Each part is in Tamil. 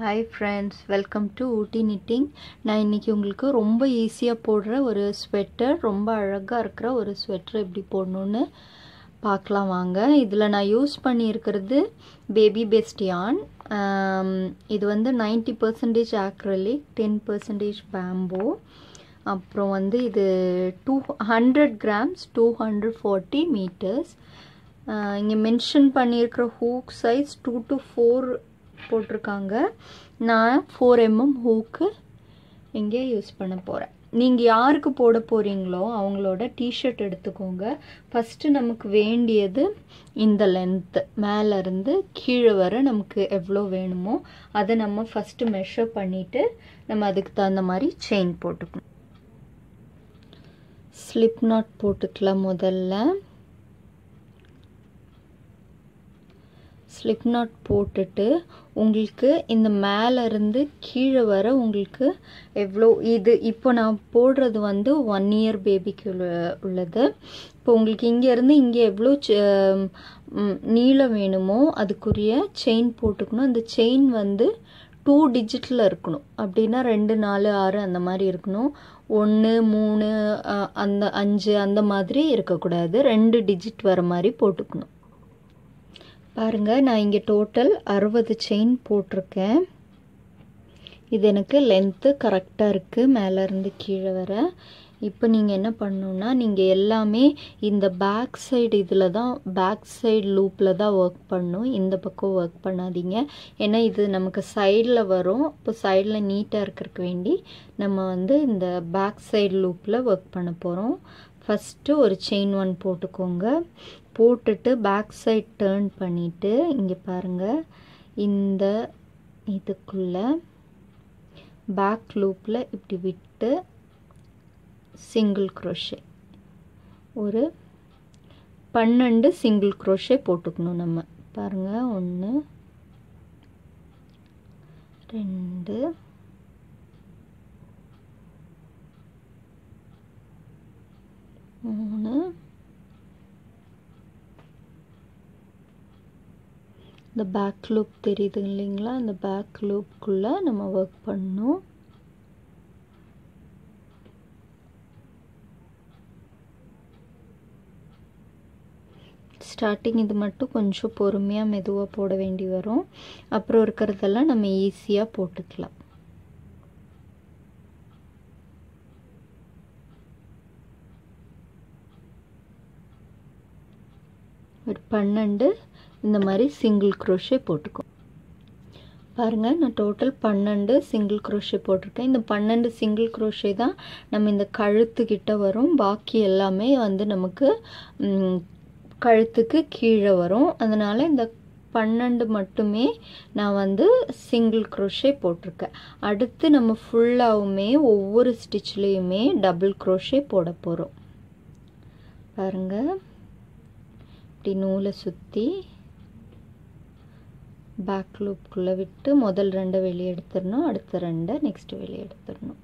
Hi friends welcome to Ooty knitting நான் இன்றைக்கி உங்களுக்கு ரொம்ப ஈஸியாக போடுற ஒரு ஸ்வெட்டர் ரொம்ப அழகாக இருக்கிற ஒரு ஸ்வெட்டர் எப்படி போடணுன்னு பார்க்கலாம் வாங்க. இதில் நான் யூஸ் பண்ணியிருக்கிறது பேபி பெஸ்டியான் இது வந்து ninety percentage acrylic ten percentage bamboo அப்புறம் வந்து இது two hundred grams two hundred forty metres இங்கே மென்ஷன் பண்ணியிருக்கிற hook size two to four போட்டிருக்காங்க. நான் ஃபோர் எம்எம் ஹூக்கு இங்கே யூஸ் பண்ண போகிறேன் நீங்கள் யாருக்கு போட போகிறீங்களோ அவங்களோட டிஷர்ட் எடுத்துக்கோங்க. ஃபஸ்ட்டு நமக்கு வேண்டியது இந்த லென்த்து மேலேருந்து கீழே வர நமக்கு எவ்வளோ வேணுமோ அதை நம்ம ஃபஸ்ட்டு மெஷர் பண்ணிவிட்டு நம்ம அதுக்கு தகுந்த மாதிரி செயின் போட்டுக்கணும். ஸ்லிப் நாட் போட்டுக்கலாம் முதல்ல. ஸ்லிப் நாட் போட்டுட்டு உங்களுக்கு இந்த மேலேருந்து கீழே வர உங்களுக்கு எவ்வளோ இது இப்போ நான் போடுறது வந்து ஒன் இயர் பேபிக்கு உள்ளது. இப்போ உங்களுக்கு இங்கேருந்து இங்கே எவ்வளோ நீளம் வேணுமோ அதுக்குரிய செயின் போட்டுக்கணும். அந்த செயின் வந்து டூ டிஜிட்டில் இருக்கணும். அப்படின்னா ரெண்டு நாலு ஆறு அந்த மாதிரி இருக்கணும். ஒன்று மூணு அந்த அஞ்சு அந்த மாதிரி இருக்கக்கூடாது. ரெண்டு டிஜிட் வர மாதிரி போட்டுக்கணும். பாருங்கள் நான் இங்கே டோட்டல் அறுபது செயின் போட்டிருக்கேன். இது எனக்கு லென்த்து கரெக்டாக இருக்குது மேலேருந்து கீழே வர. இப்போ நீங்கள் என்ன பண்ணணுன்னா நீங்கள் எல்லாமே இந்த பேக் சைடு இதில் தான் பேக் சைடு லூப்பில் தான் ஒர்க் பண்ணும். இந்த பக்கம் ஒர்க் பண்ணாதீங்க. ஏன்னா இது நமக்கு சைடில் வரும். இப்போ சைடில் நீட்டாக இருக்கிறதுக்கு வேண்டி நம்ம வந்து இந்த பேக் சைடு லூப்பில் ஒர்க் பண்ண போகிறோம் ஃபஸ்ட்டு ஒரு செயின் ஒன் போட்டுக்கோங்க. போட்டுட்டு பேக் சைட் டேர்ன் பண்ணிவிட்டு இங்கே பாருங்கள் இந்த இதுக்குள்ளே பேக் லூப்பில் இப்படி விட்டு சிங்கிள் க்ரோஷே ஒரு பன்னெண்டு சிங்கிள் க்ரோஷே போட்டுக்கணும் நம்ம. பாருங்கள் ஒன்று ரெண்டு மூணு இந்த பேக் லூப் தெரியுது இல்லைங்களா? அந்த பேக் லூப்குள்ளே நம்ம ஒர்க் பண்ணணும். ஸ்டார்டிங் இது மட்டும் கொஞ்சம் பொறுமையாக மெதுவாக போட வேண்டி வரும். அப்புறம் இருக்கிறதெல்லாம் நம்ம ஈஸியாக போட்டுக்கலாம். ஒரு பன்னெண்டு இந்த மாதிரி சிங்கிள் க்ரோஷே போட்டுக்கும் பாருங்கள் நான் டோட்டல் பன்னெண்டு சிங்கிள் க்ரோஷே போட்டிருக்கேன். இந்த பன்னெண்டு சிங்கிள் குரோஷே தான் நம்ம இந்த கழுத்துக்கிட்ட வரும். பாக்கி எல்லாமே வந்து நமக்கு கழுத்துக்கு கீழே வரும். அதனால் இந்த பன்னெண்டு மட்டுமே நான் வந்து சிங்கிள் குரோஷே போட்டிருக்கேன். அடுத்து நம்ம ஃபுல்லாகவுமே ஒவ்வொரு ஸ்டிச்லேயுமே டபுள் க்ரோஷே போட போகிறோம் பாருங்கள் இப்படி நூலை சுற்றி பேக் லூப்குள்ளே விட்டு முதல் ரெண்டை வெளியே எடுத்துடணும் அடுத்த ரெண்டை நெக்ஸ்ட்டு வெளியே எடுத்துடணும்.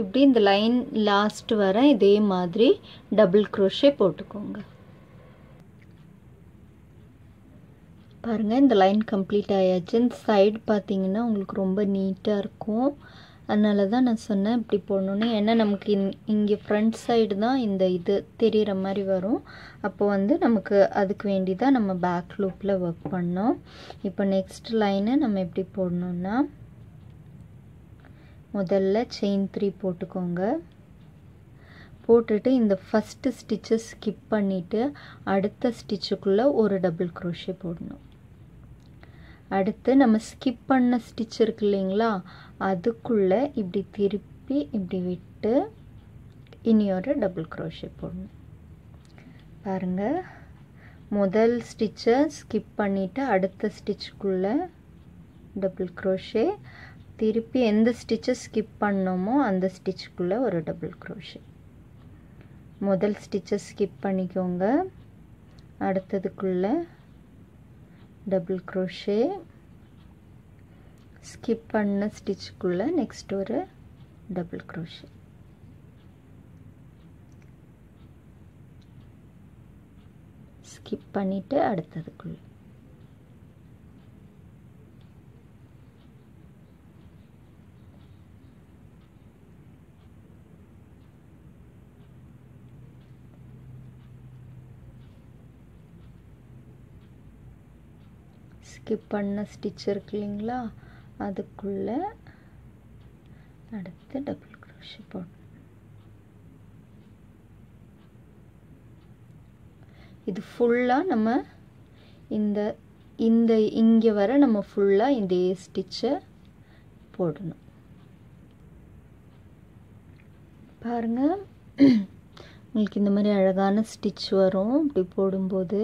இப்படி இந்த லைன் லாஸ்ட் வர இதே மாதிரி டபுள் க்ரோஷே போட்டுக்கோங்க. பாருங்கள் இந்த லைன் கம்ப்ளீட் ஆயாச்சு. இந்த சைடு பார்த்தீங்கன்னா உங்களுக்கு ரொம்ப நீட்டாக இருக்கும். அதனால தான் நான் சொன்னேன் இப்படி போடணுன்னு ஏன்னா நமக்கு இன் இங்கே ஃப்ரண்ட் சைடு தான் இந்த இது தெரிகிற மாதிரி வரும். அப்போ வந்து நமக்கு அதுக்கு வேண்டி தான் நம்ம பேக் லூப்பில் ஒர்க் பண்ணோம். இப்போ நெக்ஸ்ட் லைனை நம்ம எப்படி போடணுன்னா முதல்ல செயின் த்ரீ போட்டுக்கோங்க. போட்டுட்டு இந்த ஃபஸ்ட்டு ஸ்டிச்சை ஸ்கிப் பண்ணிவிட்டு அடுத்த ஸ்டிச்சுக்குள்ளே ஒரு டபுள் க்ரோஷே போடணும். அடுத்து நம்ம ஸ்கிப் பண்ண ஸ்டிச் இருக்கு இல்லைங்களா அதுக்குள்ளே இப்படி திருப்பி இப்படி விட்டு இனி ஒரு டபுள் க்ரோஷே போடணும். பாருங்கள் முதல் ஸ்டிச்சை ஸ்கிப் பண்ணிவிட்டு அடுத்த ஸ்டிச்சுக்குள்ளே டபுள் க்ரோஷே திருப்பி எந்த ஸ்டிச்சை ஸ்கிப் பண்ணோமோ அந்த ஸ்டிச்சுக்குள்ளே ஒரு டபுள் க்ரோஷே முதல் ஸ்டிச்சை ஸ்கிப் பண்ணிக்கோங்க. அடுத்ததுக்குள்ளே டபுள் க்ரோஷே ஸ்கிப் பண்ண ஸ்டிச்சுக்குள்ளே நெக்ஸ்ட் ஒரு டபுள் க்ரோஷே ஸ்கிப் பண்ணிவிட்டு அடுத்ததுக்குள்ளே. ஸ்கிப் பண்ண ஸ்டிச் இருக்கு இல்லைங்களா? அதுக்குள்ளே அடுத்து டபுள் க்ரோஷி போடணும். இது ஃபுல்லாக நம்ம இந்த இந்த இங்கே வர நம்ம ஃபுல்லாக இந்த ஸ்டிச்சை போடணும். பாருங்கள் உங்களுக்கு இந்த மாதிரி அழகான ஸ்டிச் வரும். இப்படி போடும்போது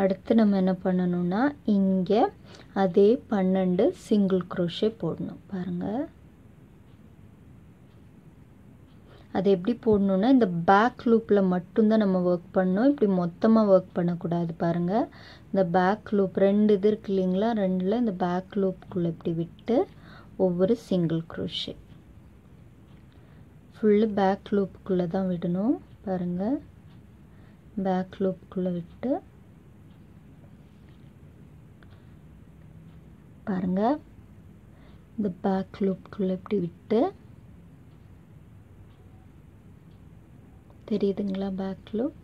அடுத்து நம்ம என்ன பண்ணணும்னா இங்கே அதே பன்னெண்டு சிங்கிள் குரோஷே போடணும். பாருங்கள் அது எப்படி போடணுன்னா இந்த பேக் லூப்பில் மட்டும்தான் நம்ம ஒர்க் பண்ணோம் இப்படி மொத்தமாக ஒர்க் பண்ணக்கூடாது. பாருங்கள் இந்த பேக் லூப் ரெண்டு இது இருக்கு இல்லைங்களா? ரெண்டில் இந்த பேக் லூப்புக்குள்ளே இப்படி விட்டு ஒவ்வொரு சிங்கிள் குரோஷே ஃபுல்லு பேக் லூப்புக்குள்ளே தான் விடணும். பாருங்கள் பேக் லூப்புக்குள்ளே விட்டு. பாருங்கள் இந்த பேக் லூப்புக்குள்ளே இப்படி விட்டு. தெரியுதுங்களா பேக் லூப்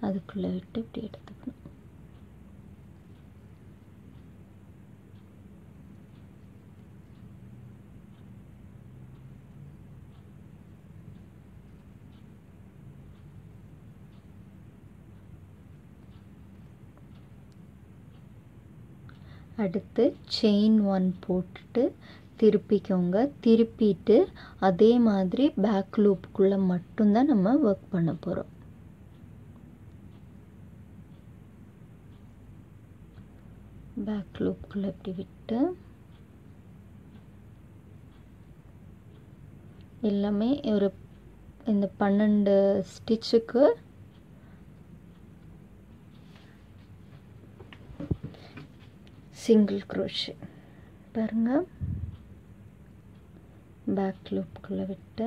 அதுக்குள்ளே விட்டு இப்படி எடுத்துக்கணும். அடுத்து செயின் ஒன் போட்டுட்டு திருப்பிக்கோங்க. திருப்பிட்டு அதே மாதிரி பேக் லூப்புக்குள்ளே மட்டும்தான் நம்ம ஒர்க் பண்ண போகிறோம் பேக் லூப்புக்குள்ளே இப்படி விட்டு எல்லாமே ஒரு இந்த பன்னெண்டு ஸ்டிச்சுக்கு சிங்கிள் க்ரோஷே பாருங்கள் பேக் லூப்புக்குள்ளே விட்டு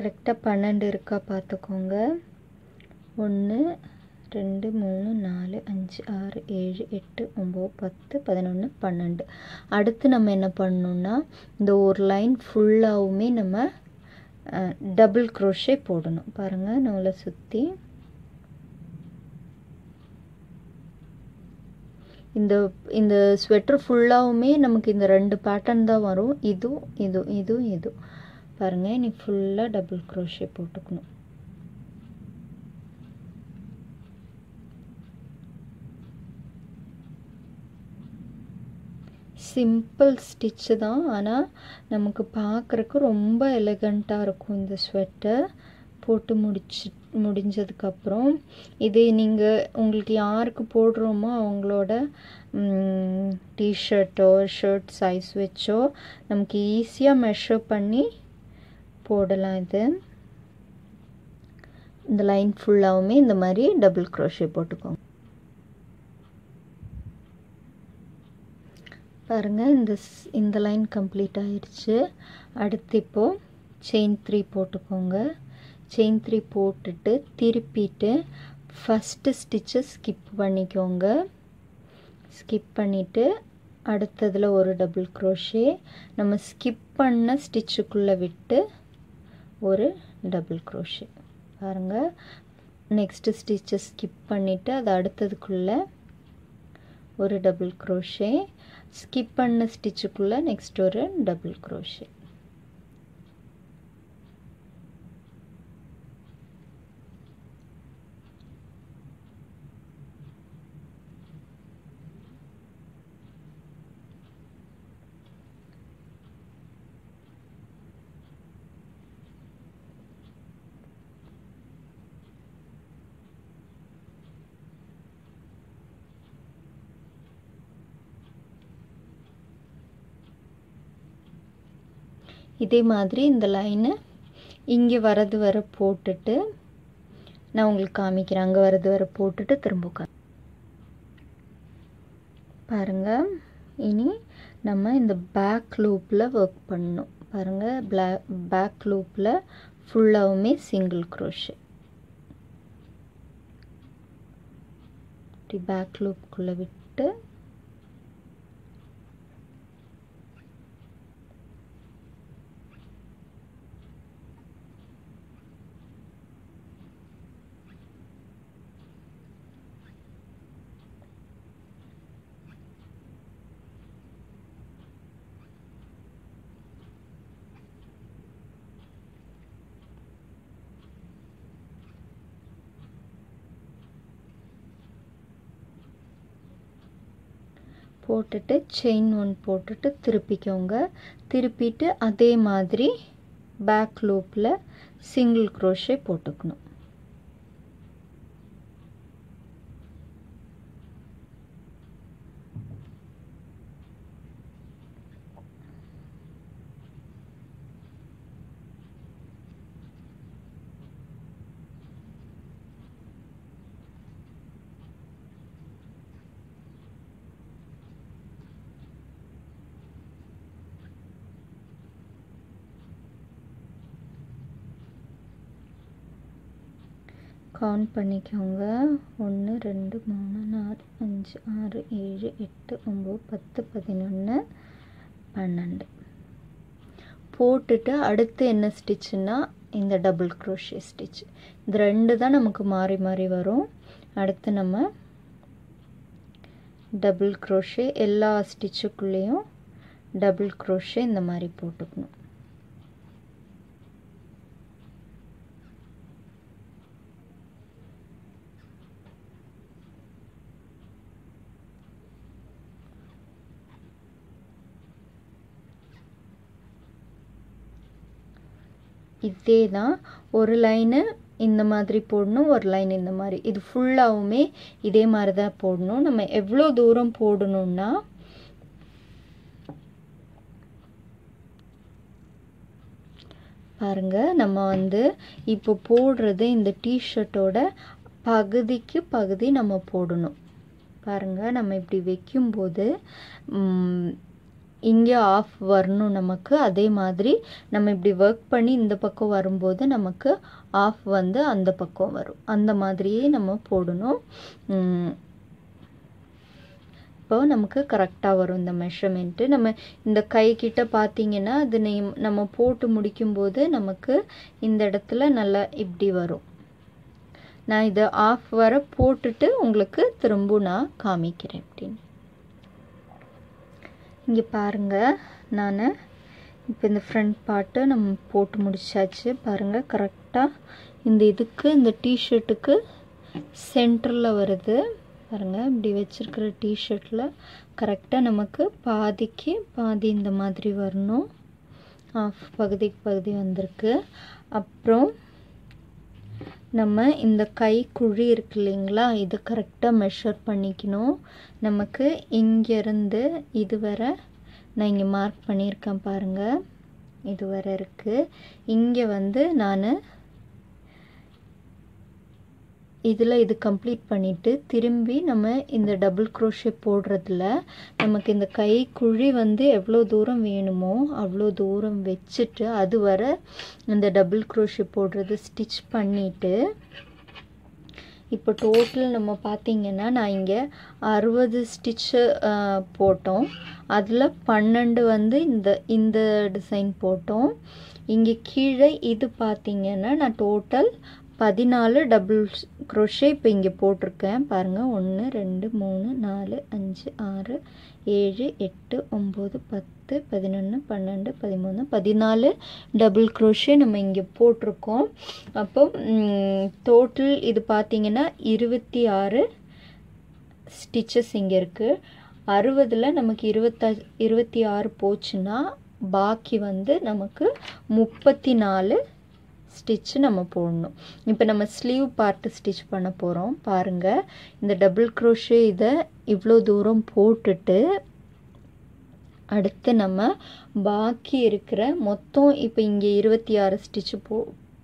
கரெக்டாக பன்னெண்டு இருக்கா பார்த்துக்கோங்க ஒன்று ரெண்டு மூணு நாலு அஞ்சு ஆறு ஏழு எட்டு ஒம்பது பத்து பதினொன்று பன்னெண்டு. அடுத்து நம்ம என்ன பண்ணணுன்னா இந்த ஒரு லைன் ஃபுல்லாகவுமே நம்ம டபுள் க்ரோஷே போடணும். பாருங்கள் நூலை சுற்றி இந்த இந்த ஸ்வெட்டர் ஃபுல்லாகவுமே நமக்கு இந்த ரெண்டு பேட்டர்ன் தான் வரும். இதுவும் இதுவும் இதுவும் இதுவும் பாருங்கள் நீ ஃபுல்லாக டபுள் க்ரோஷே போட்டுக்கணும். சிம்பிள் ஸ்டிச்சு தான் ஆனால் நமக்கு பார்க்குறக்கு ரொம்ப எலகண்ட்டாக இருக்கும் இந்த ஸ்வெட்டர் போட்டு முடிச்சு முடிஞ்சதுக்கப்புறம் இது நீங்கள் உங்களுக்கு யாருக்கு போடுறோமோ அவங்களோட டிஷர்ட்டோ ஷர்ட் சைஸ் வச்சோ நமக்கு ஈஸியாக மெஷர் பண்ணி போடலாம் இது. இந்த லைன் ஃபுல்லாகவுமே இந்த மாதிரி டபுள் க்ரோஷே போட்டுக்கோங்க. பாருங்கள் இந்த ஸ்- இந்த லைன் கம்ப்ளீட் ஆயிடுச்சு. அடுத்து இப்போது செயின் த்ரீ போட்டுக்கோங்க. செயின் த்ரீ போட்டுட்டு திருப்பிட்டு ஃபஸ்ட்டு ஸ்டிச்சை ஸ்கிப் பண்ணிக்கோங்க. ஸ்கிப் பண்ணிவிட்டு அடுத்ததில் ஒரு டபுள் க்ரோஷே நம்ம ஸ்கிப் பண்ண ஸ்டிச்சுக்குள்ளே விட்டு ஒரு டபுள் க்ரோஷே பாருங்கள் நெக்ஸ்ட்டு ஸ்டிச்சை ஸ்கிப் பண்ணிவிட்டு அது அடுத்ததுக்குள்ளே ஒரு டபுள் க்ரோஷே ஸ்கிப் பண்ண ஸ்டிச்சுக்குள்ளே நெக்ஸ்ட் ஒரு டபுள் க்ரோஷே இதே மாதிரி இந்த லைனை இங்கே வரது வர போட்டுட்டு நான் உங்களுக்கு காமிக்கிறேன். அங்கே வரது வர போட்டுட்டு திரும்ப கா பாருங்கள் இனி நம்ம இந்த பேக் லூப்பில் ஒர்க் பண்ணணும். பாருங்கள் பிளா பேக் லூப்பில் ஃபுல்லாகவுமே சிங்கிள் க்ரோஷே இப்படி பேக் லூப்புக்குள்ளே விட்டு போட்டுட்டு செயின் ஒன் போட்டுட்டு திருப்பிக்கோங்க. திருப்பிட்டு அதே மாதிரி பேக் லூப்பில் சிங்கிள் க்ரோஷே போட்டுக்கணும். கவுண்ட் பண்ணிக்கோங்க. ஒன்று ரெண்டு மூணு நாலு அஞ்சு ஆறு ஏழு எட்டு ஒம்பது பத்து பதினொன்று பன்னெண்டு. போட்டுட்டு அடுத்து என்ன ஸ்டிச்சுன்னா இந்த டபுள் க்ரோஷே ஸ்டிச் இந்த ரெண்டு தான் நமக்கு மாறி மாறி வரும். அடுத்து நம்ம டபுள் க்ரோஷே எல்லா ஸ்டிச்சுக்குள்ளேயும் டபுள் க்ரோஷே இந்த மாதிரி போட்டுக்கணும். இதே தான் ஒரு லைனு இந்த மாதிரி போடணும் ஒரு லைன் இந்த மாதிரி. இது ஃபுல்லாகவுமே இதே மாதிரி தான் போடணும். நம்ம எவ்வளோ தூரம் போடணும்னா பாருங்க நம்ம வந்து இப்போ போடுறது இந்த டிஷர்ட்டோட பகுதிக்கு பகுதி நம்ம போடணும். பாருங்க நம்ம இப்படி வைக்கும்போது இங்கே ஆஃப் வரணும் நமக்கு. அதே மாதிரி நம்ம இப்படி ஒர்க் பண்ணி இந்த பக்கம் வரும்போது நமக்கு ஆஃப் வந்து அந்த பக்கம் வரும். அந்த மாதிரியே நம்ம போடணும். இப்போ நமக்கு கரெக்டாக வரும் இந்த மெஷர்மெண்ட்டு நம்ம இந்த கை கிட்ட பார்த்தீங்கன்னா அது நீ- நம்ம போட்டு முடிக்கும்போது நமக்கு இந்த இடத்துல நல்லா இப்படி வரும். நான் இதை ஆஃப் வர போட்டுட்டு உங்களுக்கு திரும்ப நான் காமிக்கிறேன் அப்படின்னு. இங்கே பாருங்கள் நான் இப்போ இந்த ஃப்ரண்ட் பார்ட்டு நம்ம போட்டு முடிச்சாச்சு. பாருங்கள் கரெக்டாக இந்த இதுக்கு இந்த டிஷர்ட்டுக்கு சென்டரில் வருது. பாருங்கள் இப்படி வச்சுருக்கிற டிஷர்ட்டில் கரெக்டாக நமக்கு பாதிக்கு பாதி இந்த மாதிரி வரணும். ஆஃப் பகுதிக்கு பகுதி வந்திருக்கு. அப்புறம் நம்ம இந்த கை குழி இருக்கு இல்லைங்களா இதை கரெக்டாக மெஷர் பண்ணிக்கணும். நமக்கு இங்கேருந்து இதுவரை நான் இங்கே மார்க் பண்ணியிருக்கேன் பாருங்கள் இதுவரை இருக்குது இங்கே வந்து நான் இதில் இது கம்ப்ளீட் பண்ணிவிட்டு திரும்பி நம்ம இந்த டபுள் க்ரோஷே போடுறதுல நமக்கு இந்த கை குழி வந்து எவ்வளோ தூரம் வேணுமோ அவ்வளோ தூரம் வச்சுட்டு அது வர இந்த டபுள் க்ரோஷே போடுறது ஸ்டிச் பண்ணிவிட்டு இப்போ டோட்டல் நம்ம பார்த்திங்கன்னா நான் இங்கே அறுபது ஸ்டிச்சு போட்டோம். அதில் பன்னெண்டு வந்து இந்த இந்த டிசைன் போட்டோம். இங்கே கீழே இது பார்த்திங்கன்னா நான் டோட்டல் பதினாலு டபுள் க்ரோஷே இப்போ இங்கே போட்டிருக்கேன். பாருங்கள் ஒன்று ரெண்டு மூணு நாலு அஞ்சு ஆறு ஏழு எட்டு ஒம்பது பத்து பதினொன்று பன்னெண்டு பதிமூணு பதினாலு டபுள் க்ரோஷே நம்ம இங்கே போட்டிருக்கோம். அப்போ டோட்டல் இது பார்த்திங்கன்னா இருபத்தி ஆறு ஸ்டிச்சஸ் இங்கே இருக்குது அறுபதில் நமக்கு இருபத்தா இருபத்தி ஆறு போச்சுன்னா பாக்கி வந்து நமக்கு முப்பத்தி நாலு ஸ்டிச்சு நம்ம போடணும். இப்போ நம்ம ஸ்லீவ் பார்ட்டு ஸ்டிச் பண்ண போகிறோம் பாருங்கள் இந்த டபுள் க்ரோஷே இதை இவ்வளோ தூரம் போட்டுட்டு அடுத்து நம்ம பாக்கி இருக்கிற மொத்தம் இப்போ இங்கே இருபத்தி ஆறு ஸ்டிச்சு போ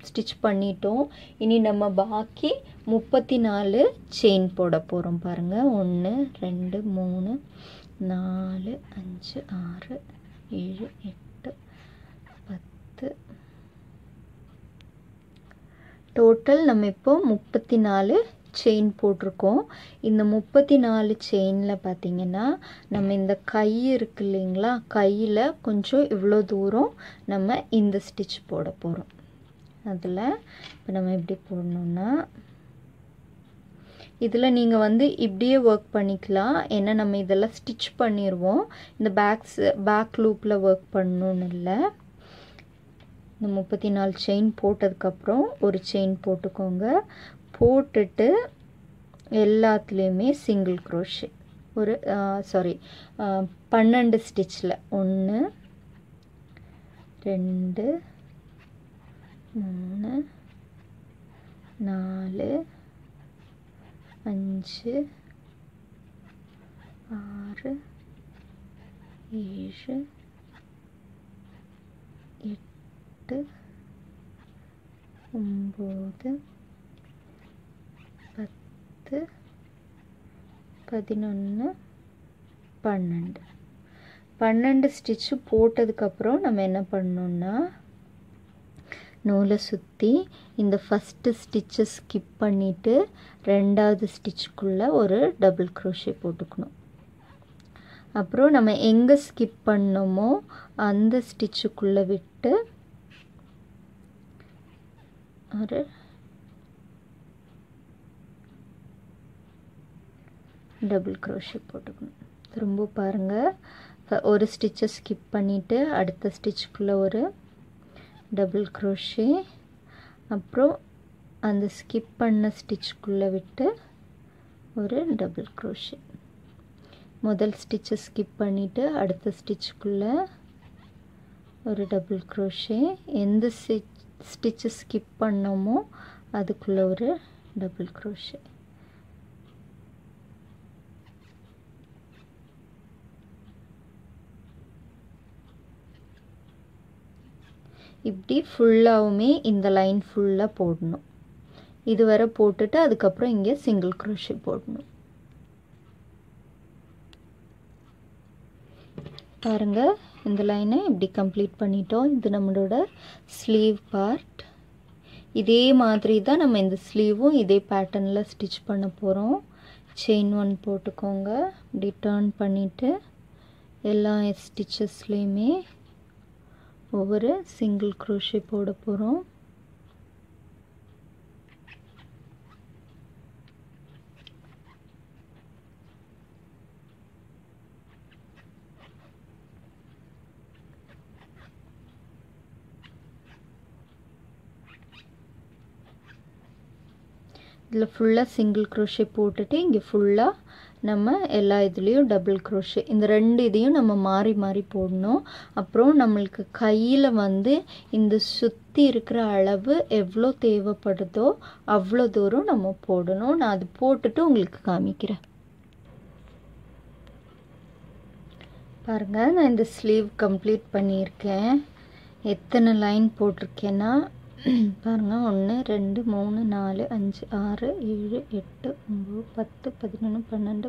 ஸ்டிச் பண்ணிட்டோம். இனி நம்ம பாக்கி முப்பத்தி நாலு செயின் போட போகிறோம் பாருங்கள் ஒன்று ரெண்டு மூணு நாலு அஞ்சு ஆறு ஏழு எட்டு பத்து டோட்டல் நம்ம இப்போ முப்பத்தி நாலு செயின் போட்டிருக்கோம். இந்த முப்பத்தி நாலு செயினில் பார்த்திங்கன்னா நம்ம இந்த கை இருக்கு இல்லைங்களா? கையில் கொஞ்சம் இவ்வளோ தூரம் நம்ம இந்த ஸ்டிச் போட போகிறோம் அதில் இப்போ நம்ம எப்படி போடணுன்னா இதில் நீங்கள் வந்து இப்படியே ஒர்க் பண்ணிக்கலாம். ஏன்னா நம்ம இதெல்லாம் ஸ்டிச் பண்ணிடுவோம் இந்த பேக்ஸ் பேக் லூப்பில் ஒர்க் பண்ணணுன்னு இல்லை. இந்த முப்பத்தி நாலு செயின் போட்டதுக்கப்புறம் ஒரு செயின் போட்டுக்கோங்க. போட்டுட்டு எல்லாத்துலேயுமே சிங்கிள் க்ரோஷே ஒரு சாரி பன்னெண்டு ஸ்டிச்சில் ஒன்று ரெண்டு மூணு நாலு அஞ்சு ஆறு ஏழு எட்டு ஒம்பது பத்து பதினொன்று பன்னெண்டு. பன்னெண்டு ஸ்டிச்சு போட்டதுக்கப்புறம் நம்ம என்ன பண்ணோன்னா நூலை சுற்றி இந்த ஃபஸ்ட்டு ஸ்டிச்சை ஸ்கிப் பண்ணிவிட்டு ரெண்டாவது ஸ்டிச்சுக்குள்ளே ஒரு டபுள் க்ரோஷே போட்டுக்கணும். அப்புறம் நம்ம எங்கே ஸ்கிப் பண்ணோமோ அந்த ஸ்டிச்சுக்குள்ளே விட்டு ஒரு டபுள் க்ரோஷே போட்டுக்கணும். திரும்ப பாருங்கள் ஒரு ஸ்டிச்சை ஸ்கிப் பண்ணிவிட்டு அடுத்த ஸ்டிச்சுக்குள்ளே ஒரு டபுள் க்ரோஷே அப்புறம் அந்த ஸ்கிப் பண்ண ஸ்டிச்சுக்குள்ளே விட்டு ஒரு டபுள் க்ரோஷே முதல் ஸ்டிச்சை ஸ்கிப் பண்ணிவிட்டு அடுத்த ஸ்டிச்சுக்குள்ளே ஒரு டபுள் க்ரோஷே எந்த ஸ்டிச் ஸ்டிச்சு ஸ்கிப் பண்ணோமோ அதுக்குள்ளே ஒரு டபுள் க்ரோஷே இப்படி ஃபுல்லாகவுமே இந்த லைன் ஃபுல்லாக போடணும். இது வர போட்டுட்டு அதுக்கப்புறம் இங்கே சிங்கிள் க்ரோஷே போடணும். பாருங்கள் இந்த லைனை இப்படி கம்ப்ளீட் பண்ணிட்டோம். இது நம்மளோட ஸ்லீவ் பார்ட் இதே மாதிரி தான் நம்ம இந்த ஸ்லீவும் இதே பேட்டர்னில் ஸ்டிச் பண்ண போகிறோம் செயின் ஒன் போட்டுக்கோங்க. இப்படி டேர்ன் பண்ணிவிட்டு எல்லா ஸ்டிச்சஸ்லேயுமே ஒவ்வொரு சிங்கிள் குரோஷே போட போகிறோம் இதில் ஃபுல்லாக சிங்கிள் க்ரோஷே போட்டுட்டு இங்கே ஃபுல்லாக நம்ம எல்லா இதுலேயும் டபுள் க்ரோஷே இந்த ரெண்டு இதையும் நம்ம மாறி மாறி போடணும். அப்புறம் நம்மளுக்கு கையில் வந்து இந்த சுற்றி இருக்கிற அளவு எவ்வளோ தேவைப்படுதோ அவ்வளோ தூரம் நம்ம போடணும். நான் அது போட்டுட்டு உங்களுக்கு காமிக்கிறேன். பாருங்கள் நான் இந்த ஸ்லீவ் கம்ப்ளீட் பண்ணியிருக்கேன். எத்தனை லைன் போட்டிருக்கேன்னா பாருங்கள் ஒன்று ரெண்டு மூணு நாலு அஞ்சு ஆறு ஏழு எட்டு ஒம்பது பத்து பதினொன்று பன்னெண்டு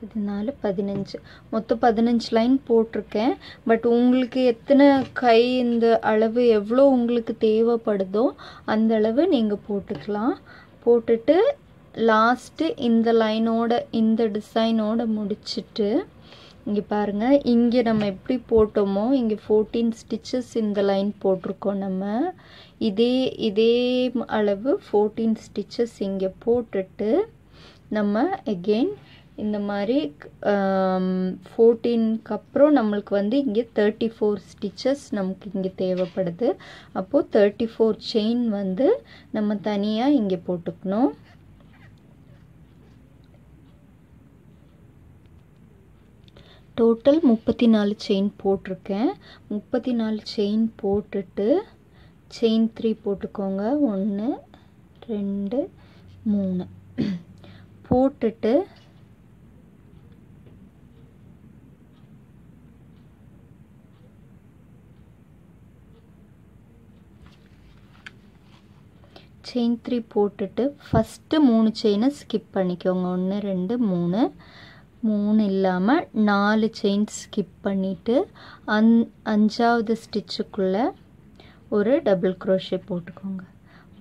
பதினாலு பதினஞ்சு. மொத்தம் பதினஞ்சு லைன் போட்டிருக்கேன். பட் உங்களுக்கு எத்தனை கை இந்த அளவு எவ்வளோ உங்களுக்கு தேவைப்படுதோ அந்த அளவு நீங்கள் போட்டுக்கலாம். போட்டுட்டு லாஸ்ட்டு இந்த லைனோட இந்த டிசைனோட முடிச்சிட்டு இங்கே பாருங்கள் இங்கே நம்ம எப்படி போட்டோமோ இங்கே ஃபோர்டீன் ஸ்டிச்சஸ் இந்த லைன் போட்டிருக்கோம் நம்ம. இதே இதே அளவு ஃபோர்டீன் ஸ்டிச்சஸ் இங்கே போட்டுட்டு நம்ம எகெயின் இந்த மாதிரி ஃபோர்டீனுக்கு அப்புறம் நம்மளுக்கு வந்து இங்கே தேர்ட்டி ஃபோர் ஸ்டிச்சஸ் நமக்கு இங்கே தேவைப்படுது. அப்போது தேர்ட்டி ஃபோர் செயின் வந்து நம்ம தனியாக இங்கே போட்டுக்கணும். டோட்டல் முப்பத்தி நாலு செயின் போட்டிருக்கேன். முப்பத்தி நாலு செயின் போட்டுட்டு செயின் த்ரீ போட்டுக்கோங்க. ஒன்று ரெண்டு மூணு. போட்டுட்டு செயின் த்ரீ போட்டுட்டு ஃபஸ்ட்டு மூணு செயினை ஸ்கிப் பண்ணிக்கோங்க. ஒன்று ரெண்டு மூணு. மூணு இல்லாமல் நாலு செயின் ஸ்கிப் பண்ணிவிட்டு அந் அஞ்சாவது ஸ்டிச்சுக்குள்ளே ஒரு டபுள் க்ரோஷே போட்டுக்கோங்க.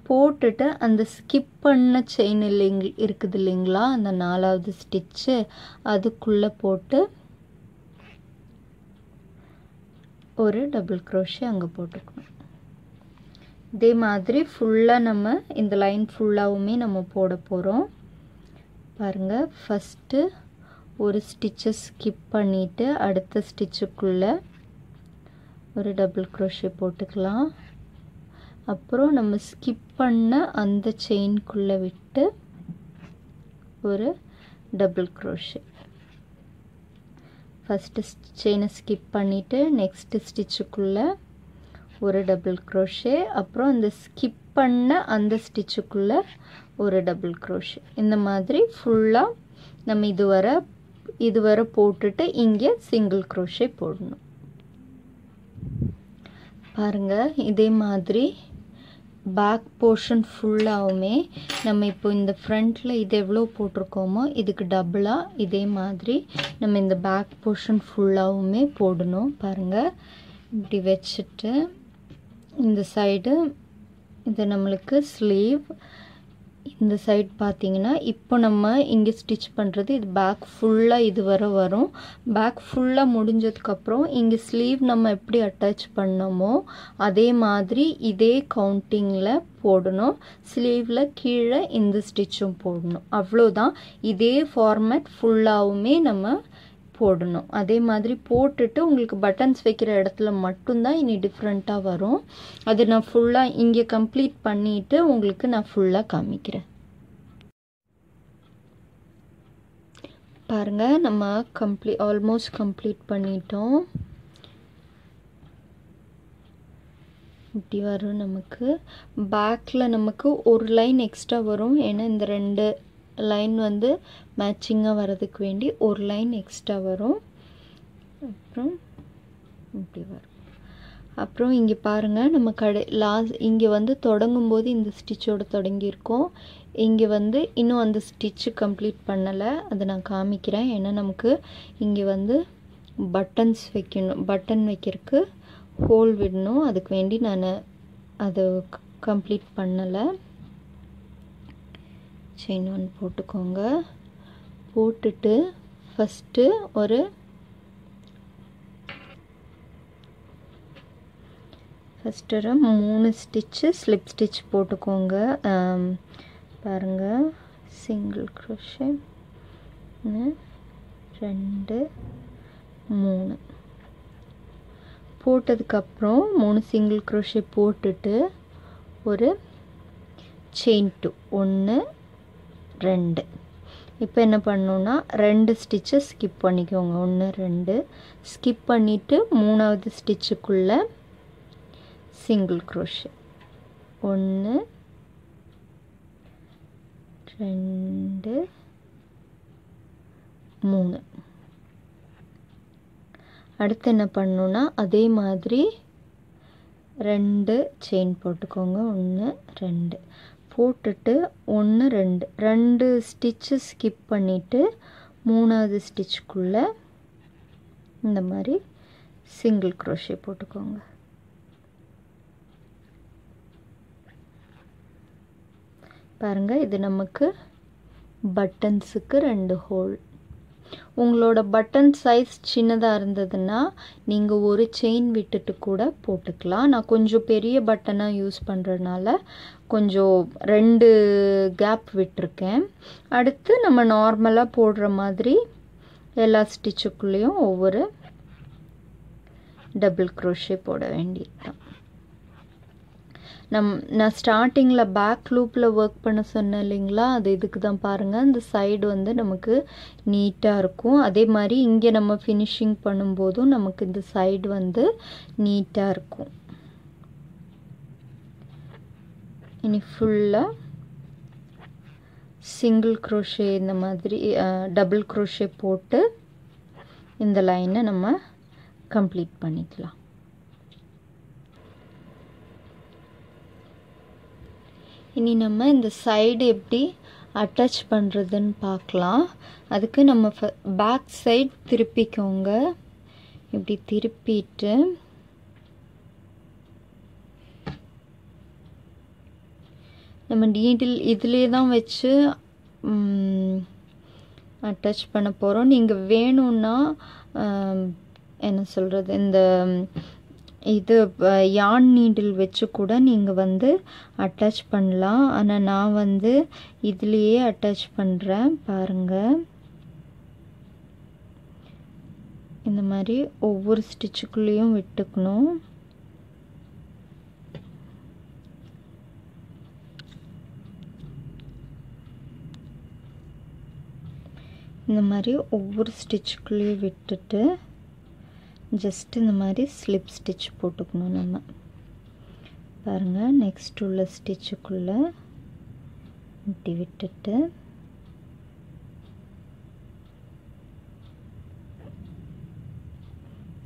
போட்டுட்டு அந்த ஸ்கிப் பண்ண செயின் இல்லைங்க இருக்குது இல்லைங்களா? அந்த நாலாவது ஸ்டிச்சு அதுக்குள்ளே போட்டு ஒரு டபுள் க்ரோஷே அங்கே போட்டுக்கணும். இதே மாதிரி ஃபுல்லாக நம்ம இந்த லைன் ஃபுல்லாகவுமே நம்ம போட போகிறோம் பாருங்கள் ஃபஸ்ட்டு ஒரு ஸ்டிச்சை ஸ்கிப் பண்ணிவிட்டு அடுத்த ஸ்டிச்சுக்குள்ளே ஒரு டபுள் க்ரோஷே போட்டுக்கலாம். அப்புறம் நம்ம ஸ்கிப் பண்ண அந்த செயின்குள்ளே விட்டு ஒரு டபுள் க்ரோஷே ஃபஸ்ட்டு செயினை ஸ்கிப் பண்ணிவிட்டு நெக்ஸ்ட்டு ஸ்டிச்சுக்குள்ளே ஒரு டபுள் க்ரோஷே அப்புறம் அந்த ஸ்கிப் பண்ண அந்த ஸ்டிச்சுக்குள்ளே ஒரு டபுள் க்ரோஷே இந்த மாதிரி ஃபுல்லாக நம்ம இதுவரை இதுவரை போட்டுட்டு இங்கே சிங்கிள் க்ரோஷே போடணும். பாருங்கள் இதே மாதிரி பேக் போர்ஷன் ஃபுல்லாகவுமே நம்ம இப்போ இந்த ஃப்ரண்ட்டில் இது எவ்வளோ போட்டிருக்கோமோ இதுக்கு டபுளாக இதே மாதிரி நம்ம இந்த பேக் போர்ஷன் ஃபுல்லாகவுமே போடணும். பாருங்கள் இப்படி வச்சுட்டு இந்த சைடு இது நம்மளுக்கு ஸ்லீவ் இந்த சைட் பார்த்தீங்கன்னா இப்போ நம்ம இங்கே ஸ்டிச் பண்ணுறது இது பேக் ஃபுல்லாக இது வர வரும். பேக் ஃபுல்லாக முடிஞ்சதுக்கப்புறம் இங்கே ஸ்லீவ் நம்ம எப்படி அட்டாச் பண்ணோமோ அதே மாதிரி இதே கவுண்டிங்கில் போடணும். ஸ்லீவில் கீழே இந்த ஸ்டிச்சும் போடணும். அவ்வளோதான் இதே ஃபார்மேட் ஃபுல்லாகவுமே நம்ம போடணும். அதே மாதிரி போட்டுட்டு உங்களுக்கு பட்டன்ஸ் வைக்கிற இடத்துல மட்டும்தான் இனி டிஃப்ரெண்ட்டாக வரும். அது நான் ஃபுல்லாக இங்கே கம்ப்ளீட் பண்ணிவிட்டு உங்களுக்கு நான் ஃபுல்லாக காமிக்கிறேன். பாருங்கள் நம்ம கம்ப்ளீ ஆல்மோஸ்ட் கம்ப்ளீட் பண்ணிட்டோம். இப்படி வரும் நமக்கு. பேக்கில் நமக்கு ஒரு லைன் எக்ஸ்ட்ரா வரும். ஏன்னா இந்த ரெண்டு லைன் வந்து மேட்சிங்காக வர்றதுக்கு வேண்டி ஒரு லைன் எக்ஸ்ட்ரா வரும். அப்புறம் இப்படி வரும். அப்புறம் இங்கே பாருங்கள் நம்ம கடை லாஸ்ட் இங்கே வந்து தொடங்கும்போது இந்த ஸ்டிச்சோடு தொடங்கியிருக்கோம். இங்கே வந்து இன்னும் அந்த ஸ்டிச்சு கம்ப்ளீட் பண்ணலை. அதை நான் காமிக்கிறேன். ஏன்னா நமக்கு இங்கே வந்து பட்டன்ஸ் வைக்கணும். பட்டன் வைக்கிறதுக்கு ஹோல் விடணும். அதுக்கு வேண்டி நான் அதை கம்ப்ளீட் பண்ணலை. செயின் ஒன் போட்டுக்கோங்க. போட்டுட்டு ஃபஸ்ட்டு ஒரு ஃபஸ்ட்டு ஒரு மூணு ஸ்டிச்சு ஸ்லிப் ஸ்டிச் போட்டுக்கோங்க. பாருங்கள் சிங்கிள் க்ரோஷே ரெண்டு மூணு. போட்டதுக்கப்புறம் மூணு சிங்கிள் க்ரோஷே போட்டுட்டு ஒரு செயின் டூ ஒன்று ரெண்டு. இப்போ என்ன பண்ணணுன்னா ரெண்டு ஸ்டிச்சை ஸ்கிப் பண்ணிக்கோங்க. ஒன்று ரெண்டு. ஸ்கிப் பண்ணிவிட்டு மூணாவது ஸ்டிச்சுக்குள்ளே சிங்கிள் க்ரோஷே ஒன்று ரெண்டு மூணு. அடுத்து என்ன பண்ணணுன்னா அதே மாதிரி ரெண்டு செயின் போட்டுக்கோங்க. ஒன்று ரெண்டு. போட்டுட்டு ஒன்று ரெண்டு. ரெண்டு ஸ்டிச்சு ஸ்கிப் பண்ணிவிட்டு மூணாவது ஸ்டிச்சுக்குள்ளே இந்த மாதிரி சிங்கிள் க்ரோஷே போட்டுக்கோங்க. பாருங்கள் இது நமக்கு பட்டன்ஸுக்கு ரெண்டு ஹோல் உங்களோட பட்டன் சைஸ் சின்னதாக இருந்ததுன்னா நீங்கள் ஒரு செயின் விட்டுட்டு கூட போட்டுக்கலாம். நான் கொஞ்சம் பெரிய பட்டனாக யூஸ் பண்ணுறதுனால கொஞ்சம் ரெண்டு கேப் விட்டுருக்கேன். அடுத்து நம்ம நார்மலாக போடுற மாதிரி எல்லா ஸ்டிச்சுக்குள்ளேயும் ஒவ்வொரு டபுள் க்ரோஷே போட வேண்டியதுதான். நம் நான் ஸ்டார்டிங்கில் பேக் லூப்பில் ஒர்க் பண்ண சொன்னேன் இல்லைங்களா? அது இதுக்கு தான் பாருங்கள் இந்த சைடு வந்து நமக்கு நீட்டாக இருக்கும். அதே மாதிரி இங்கே நம்ம ஃபினிஷிங் பண்ணும்போதும் நமக்கு இந்த சைடு வந்து நீட்டாக இருக்கும். இனி ஃபுல்லாக சிங்கிள் குரோஷே இந்த மாதிரி டபுள் க்ரோஷே போட்டு இந்த லைனை நம்ம கம்ப்ளீட் பண்ணிக்கலாம். இனி நம்ம இந்த சைடு எப்படி அட்டாச் பண்ணுறதுன்னு பார்க்கலாம். அதுக்கு நம்ம பேக் சைட் திருப்பிக்கோங்க. இப்படி திருப்பிட்டு நம்ம நீடில் இதிலே தான் வச்சு அட்டாச் பண்ண போகிறோம் நீங்கள் வேணும்னா என்ன சொல்கிறது இந்த இது யான் நீடில் வச்சு கூட நீங்கள் வந்து அட்டாச் பண்ணலாம். ஆனால் நான் வந்து இதுலேயே அட்டாச் பண்ணுறேன் பாருங்கள் இந்த மாதிரி ஒவ்வொரு ஸ்டிச்சுக்குள்ளேயும் விட்டுக்கணும். இந்த மாதிரி ஒவ்வொரு ஸ்டிச்சுக்குள்ளேயும் விட்டுட்டு ஜஸ்ட் இந்த மாதிரி ஸ்லிப் ஸ்டிச் போட்டுக்கணும் நம்ம பாருங்கள் நெக்ஸ்ட் உள்ள ஸ்டிச்சுக்குள்ளே இப்படி விட்டுட்டு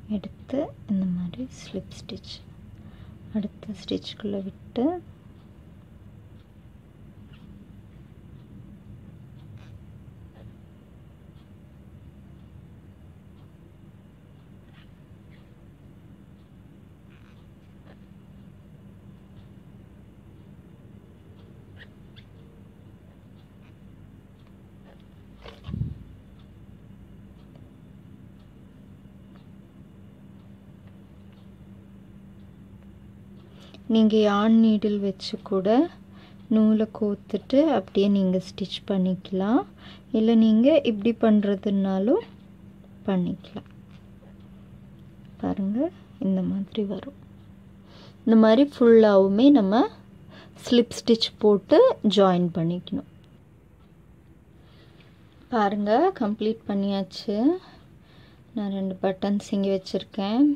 எடுத்து இந்த மாதிரி ஸ்லிப் ஸ்டிச் அடுத்த ஸ்டிச்சுக்குள்ளே விட்டு நீங்கள் யான் நீடில் வச்சு கூட நூலை கோத்துட்டு அப்படியே நீங்கள் ஸ்டிச் பண்ணிக்கலாம். இல்லை நீங்கள் இப்படி பண்ணுறதுனாலும் பண்ணிக்கலாம். பாருங்கள் இந்த மாதிரி வரும். இந்த மாதிரி ஃபுல்லாகவுமே நம்ம ஸ்லிப் ஸ்டிச் போட்டு ஜாயின் பண்ணிக்கணும். பாருங்கள் கம்ப்ளீட் பண்ணியாச்சு. நான் ரெண்டு பட்டன்ஸ் இங்கே வச்சுருக்கேன்.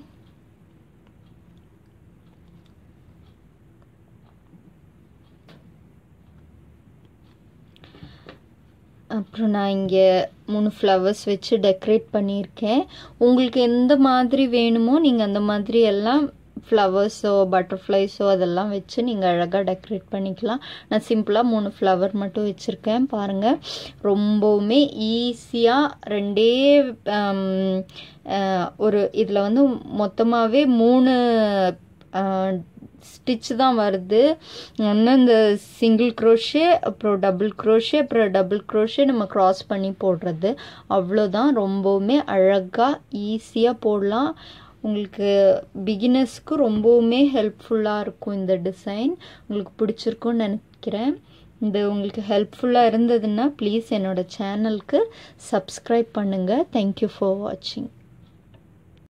அப்புறம் நான் இங்கே மூணு ஃப்ளவர்ஸ் வச்சு டெக்கரேட் பண்ணியிருக்கேன். உங்களுக்கு எந்த மாதிரி வேணுமோ நீங்கள் அந்த மாதிரி எல்லாம் ஃப்ளவர்ஸோ பட்டர்ஃப்ளைஸோ அதெல்லாம் வச்சு நீங்கள் அழகாக டெக்கரேட் பண்ணிக்கலாம். நான் சிம்பிளாக மூணு ஃப்ளவர் மட்டும் வச்சுருக்கேன் பாருங்கள் ரொம்பவுமே ஈஸியாக ரெண்டே ஒரு இதில் வந்து மொத்தமாகவே மூணு ஸ்டிச் தான் வருது. ஒன்று இந்த சிங்கிள் க்ரோஷே அப்புறம் டபுள் க்ரோஷே அப்புறம் டபுள் க்ரோஷே நம்ம க்ராஸ் பண்ணி போடுறது. அவ்வளோதான் ரொம்பவுமே அழகாக ஈஸியாக போடலாம். உங்களுக்கு பிகினர்ஸ்க்கு ரொம்பவுமே ஹெல்ப்ஃபுல்லாக இருக்கும் இந்த டிசைன் உங்களுக்கு பிடிச்சிருக்குன்னு நினைக்கிறேன். இந்த உங்களுக்கு ஹெல்ப்ஃபுல்லாக இருந்ததுன்னா ப்ளீஸ் என்னோடய சேனலுக்கு சப்ஸ்கிரைப் பண்ணுங்கள் தேங்க்யூ ஃபார் வாட்சிங்